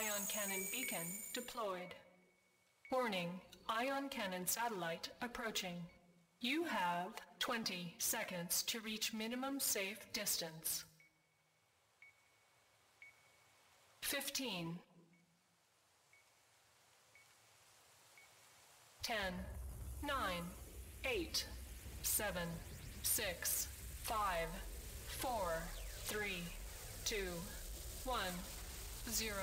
Ion cannon beacon deployed. Warning, ion cannon satellite approaching. You have 20 seconds to reach minimum safe distance. 15 10 9 8 7 6 5 4 3 2 1 0